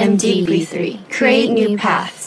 MDB3. Create new path.